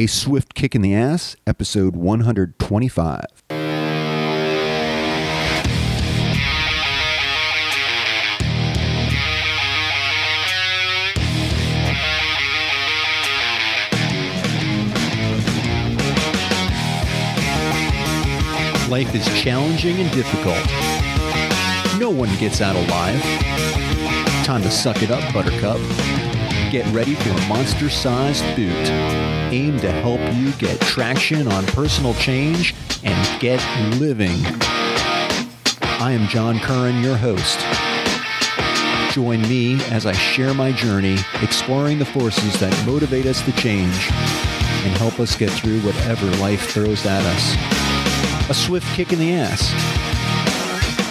A Swift Kick in the Ass, episode 125. Life is challenging and difficult. No one gets out alive. Time to suck it up, Buttercup. Get ready for a monster sized boot aimed to help you get traction on personal change and get living. I am John Curran, your host. Join me as I share my journey exploring the forces that motivate us to change and help us get through whatever life throws at us. A swift kick in the ass.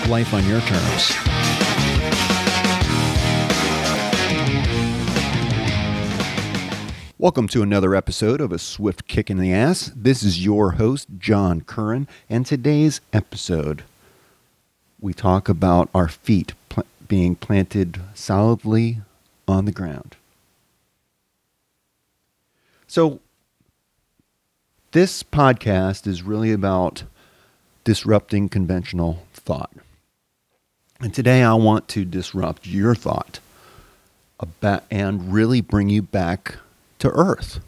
Life on your terms. Welcome to another episode of A Swift Kick in the Ass. This is your host, John Curran, and today's episode, we talk about our feet pl- being planted solidly on the ground. So, this podcast is really about disrupting conventional thought. And today I want to disrupt your thought about and really bring you back to earth.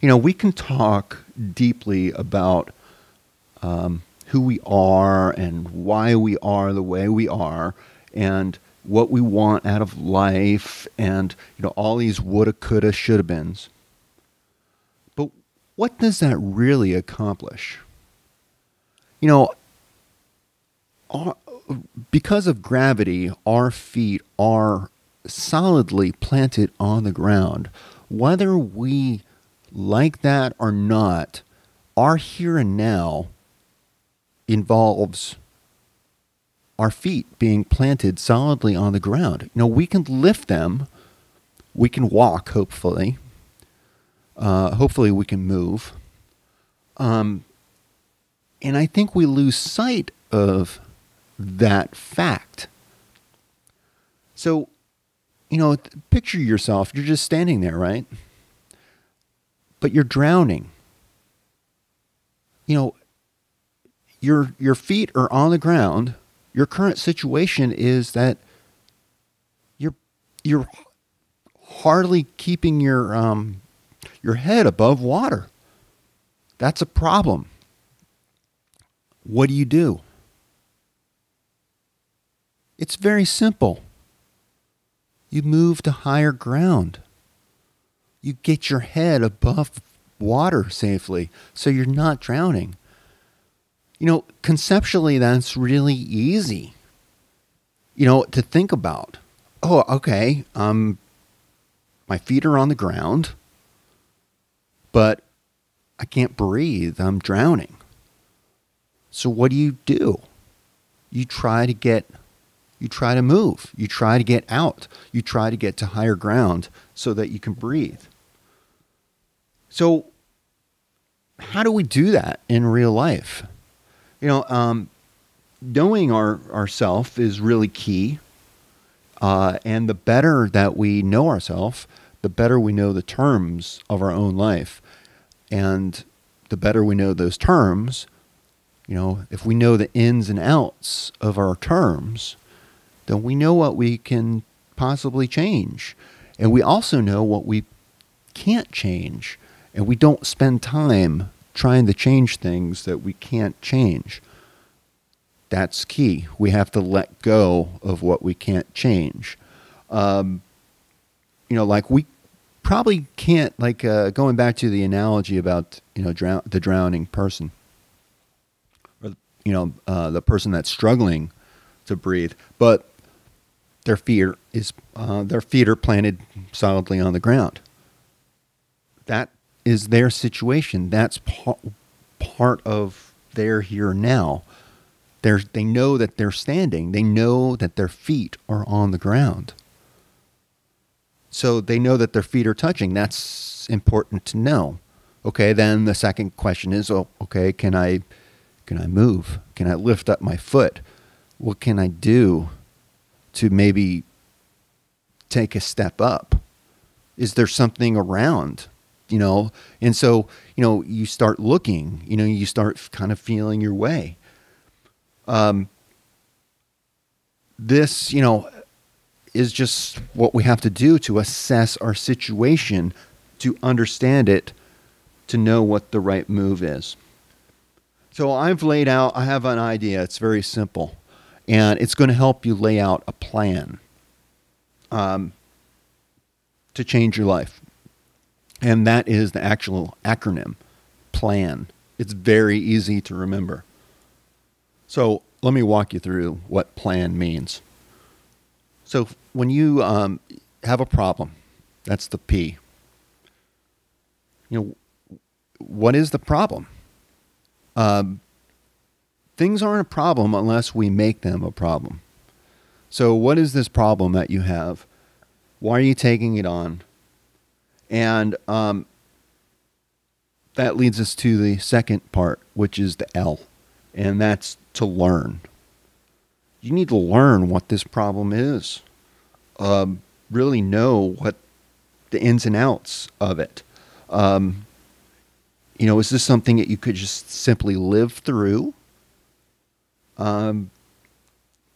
You know, we can talk deeply about um, who we are and why we are the way we are and what we want out of life and you know all these woulda coulda shoulda beens but what does that really accomplish? You know our, because of gravity our feet are solidly planted on the ground whether we like that or not, our here and now involves our feet being planted solidly on the ground. You know, we can lift them, we can walk, hopefully. Uh, hopefully, we can move. Um, and I think we lose sight of that fact. So, you know, picture yourself, you're just standing there, right? But you're drowning. You know, your your feet are on the ground. Your current situation is that you're you're hardly keeping your um, your head above water. That's a problem. What do you do? It's very simple you move to higher ground. You get your head above water safely so you're not drowning. You know, conceptually, that's really easy, you know, to think about. Oh, okay, um, my feet are on the ground, but I can't breathe. I'm drowning. So, what do you do? You try to get you try to move, you try to get out, you try to get to higher ground so that you can breathe. So, how do we do that in real life? You know, um, knowing our ourself is really key. Uh, and the better that we know ourselves, the better we know the terms of our own life. And the better we know those terms, you know, if we know the ins and outs of our terms, then we know what we can possibly change. And we also know what we can't change. And we don't spend time trying to change things that we can't change. That's key. We have to let go of what we can't change. Um, you know, like we probably can't, like uh, going back to the analogy about, you know, the drowning person or, you know, uh, the person that's struggling to breathe. But their feet are, is uh, their feet are planted solidly on the ground. That is their situation. That's part part of their here now. They're, they know that they're standing. They know that their feet are on the ground. So they know that their feet are touching. That's important to know. Okay, then the second question is, oh, okay, can I can I move? Can I lift up my foot? What can I do to maybe take a step up? Is there something around? you know, and so you know you start looking, you know, you start kind of feeling your way. Um, this, you know, is just what we have to do to assess our situation, to understand it, to know what the right move is. So I've laid out, I have an idea. It's very simple, and it's going to help you lay out a plan um, to change your life. And that is the actual acronym PLAN. It's very easy to remember. So let me walk you through what plan means. So when you um, have a problem, that's the P. You know, what is the problem? Um, things aren't a problem unless we make them a problem. So, what is this problem that you have? Why are you taking it on? And um, that leads us to the second part, which is the L, and that's to learn. You need to learn what this problem is, um, really know what the ins and outs of it. Um, you know, is this something that you could just simply live through? Um,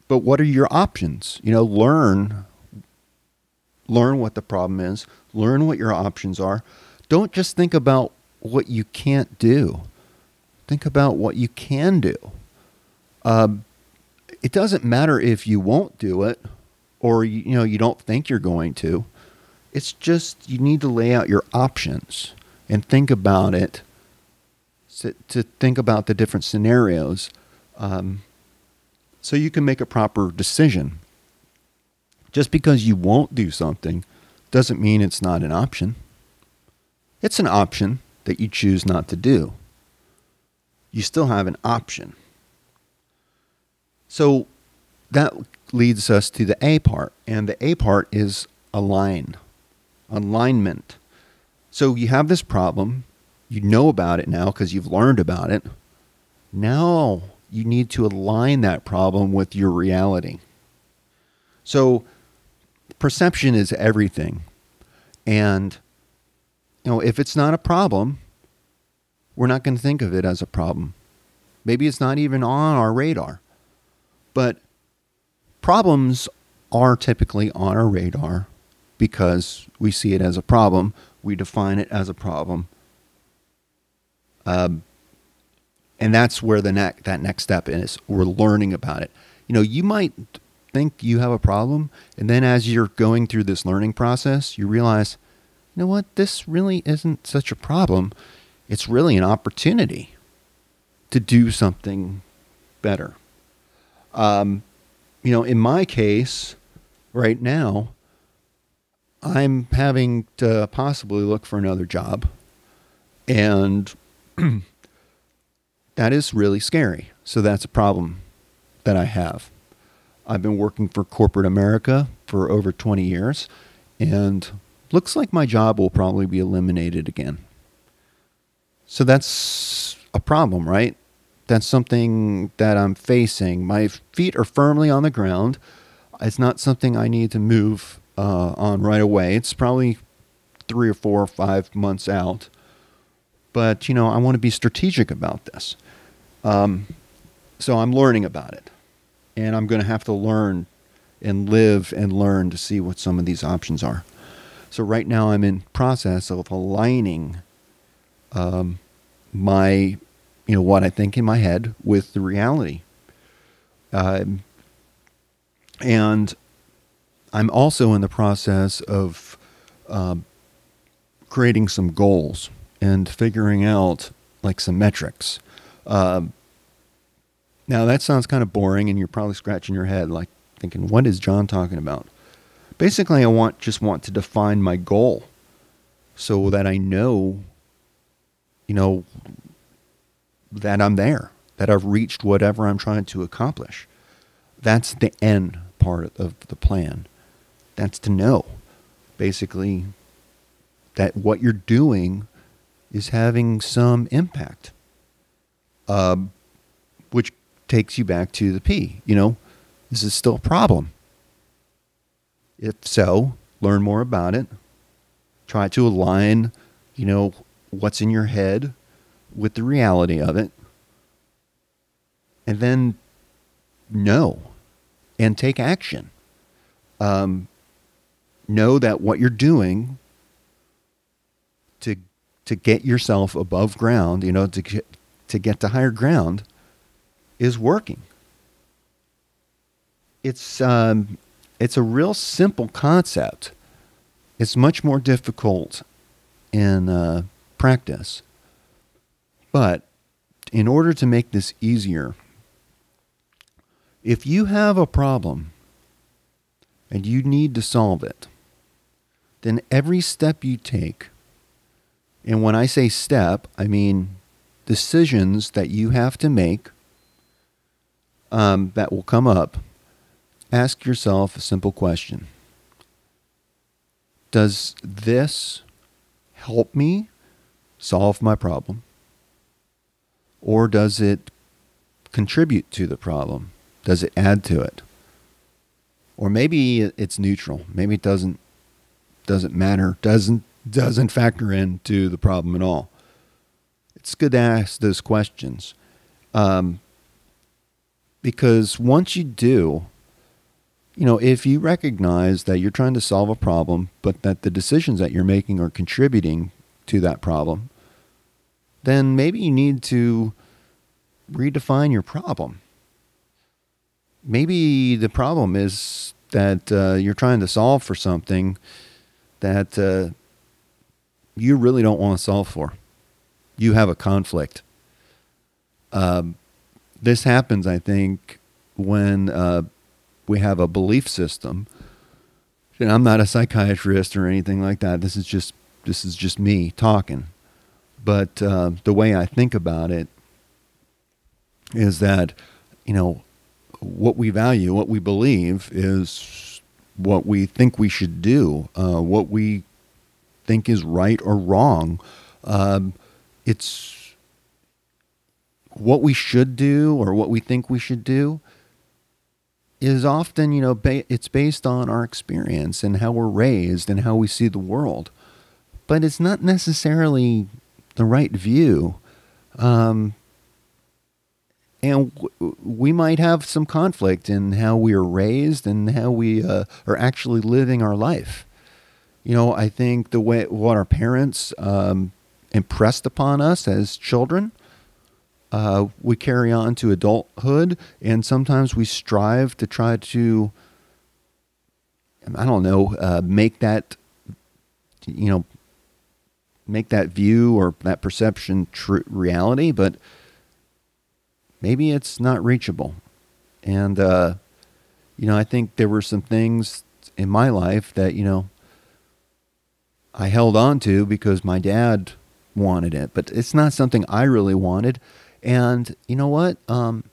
but what are your options? You know, learn learn what the problem is, learn what your options are. Don't just think about what you can't do. Think about what you can do. Um, it doesn't matter if you won't do it or you, know you don't think you're going to. It's just you need to lay out your options and think about it. To, to think about the different scenarios, um, so you can make a proper decision. Just because you won't do something doesn't mean it's not an option. It's an option that you choose not to do. You still have an option. So that leads us to the A part, and the A part is align, alignment. So you have this problem, you know about it now because you've learned about it. Now you need to align that problem with your reality. So perception is everything. And you know, if it's not a problem, we're not going to think of it as a problem. Maybe it's not even on our radar. But problems are typically on our radar because we see it as a problem. We define it as a problem. Um, and that's where the next that next step is. We're learning about it. You know, you might think you have a problem, and then as you're going through this learning process, you realize, you know what, this really isn't such a problem. It's really an opportunity to do something better. Um, you know, in my case, right now, I'm having to possibly look for another job. And that is really scary. So that's a problem that I have. I've been working for corporate America for over 20 years, and looks like my job will probably be eliminated again. So that's a problem, right? That's something that I'm facing. My feet are firmly on the ground. It's not something I need to move uh, on right away. It's probably three or four or five months out. But, you know, I want to be strategic about this. Um, so I'm learning about it. And I'm going to have to learn and live and learn to see what some of these options are. So right now I'm in process of aligning um, my you know what I think in my head with the reality. Um, and I'm also in the process of um, creating some goals and figuring out like some metrics. Um, now that sounds kind of boring, and you're probably scratching your head, like thinking, "What is John talking about?" Basically, I want just want to define my goal so that I know, you know, that I'm there, that I've reached whatever I'm trying to accomplish. That's the end part of the plan. That's to know, basically, that what you're doing is having some impact. Um, takes you back to the P. You know, this is still a problem? If so, learn more about it. Try to align you know, what's in your head with the reality of it. And then know and take action. Um, know that what you're doing to to get yourself above ground, you know, to get, to get to higher ground, is working. It's um, it's a real simple concept. It's much more difficult in uh, practice, but in order to make this easier, if you have a problem and you need to solve it, then every step you take, and when I say step, I mean decisions that you have to make um, that will come up, ask yourself a simple question Does this help me solve my problem? Or does it contribute to the problem? Does it add to it? Or maybe it's neutral. Maybe it doesn't doesn't matter, doesn't doesn't factor into the problem at all. It's good to ask those questions. Um, because once you do, you know, if you recognize that you're trying to solve a problem, but that the decisions that you're making are contributing to that problem, then maybe you need to redefine your problem. Maybe the problem is that uh, you're trying to solve for something that uh, you really don't want to solve for. You have a conflict. Um, this happens, I think, when uh, we have a belief system. And I'm not a psychiatrist or anything like that. This is just this is just me talking. But uh, the way I think about it is that you know what we value, what we believe, is what we think we should do, uh, what we think is right or wrong. Um, it's what we should do or what we think we should do is often, you know, ba- it's based on our experience and how we're raised and how we see the world. But it's not necessarily the right view. Um, and w- we might have some conflict in how we are raised and how we uh, are actually living our life. You know, I think the way what our parents um, impressed upon us as children uh, we carry on to adulthood, and sometimes we strive to try to, I don't know, uh, make that, you know, make that view or that perception true reality, but maybe it's not reachable. And, uh, you know, I think there were some things in my life that, you know, I held on to because my dad wanted it, but it's not something I really wanted. And you know what? Um,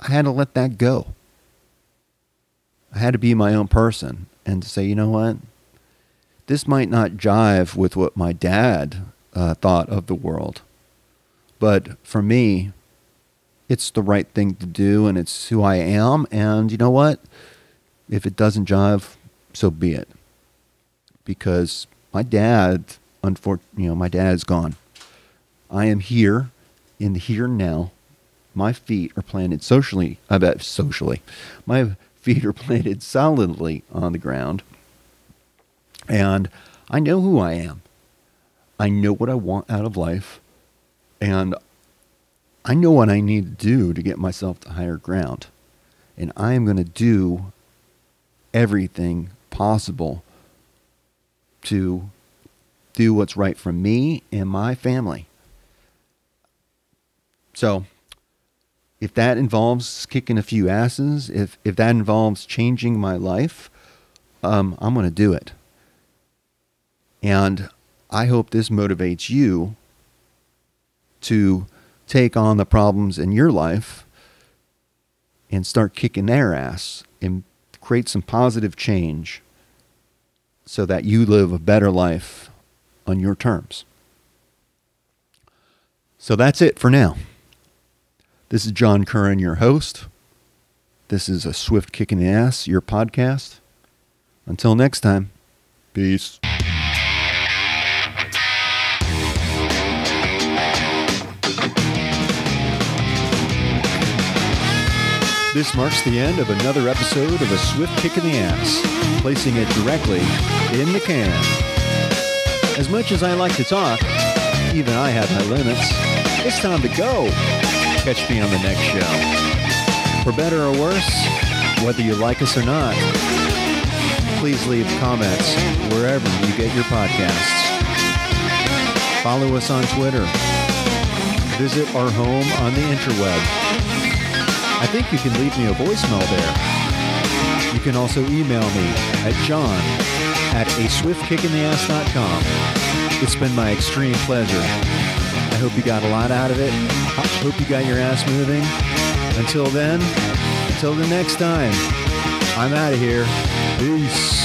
I had to let that go. I had to be my own person and to say, you know what? This might not jive with what my dad uh, thought of the world. But for me, it's the right thing to do and it's who I am. And you know what? If it doesn't jive, so be it. Because my dad, unfortunately, you know, my dad is gone. I am here in the here and now, my feet are planted socially. I bet socially, my feet are planted solidly on the ground, and I know who I am. I know what I want out of life, and I know what I need to do to get myself to higher ground. And I am going to do everything possible to do what's right for me and my family. So if that involves kicking a few asses, if if that involves changing my life, um, I'm going to do it. And I hope this motivates you to take on the problems in your life and start kicking their ass and create some positive change so that you live a better life on your terms. So that's it for now. This is John Curran, your host. This is a swift kicking ass, your podcast. Until next time, peace. This marks the end of another episode of A Swift Kick in the Ass, placing it directly in the can. As much as I like to talk, even I have my limits, it's time to go. Catch me on the next show. For better or worse, whether you like us or not, please leave comments wherever you get your podcasts. Follow us on Twitter. Visit our home on the interweb. I think you can leave me a voicemail there. You can also email me at john at a swiftkickinass.com. It's been my extreme pleasure. I hope you got a lot out of it. I hope you got your ass moving. Until then, until the next time, I'm out of here. Peace.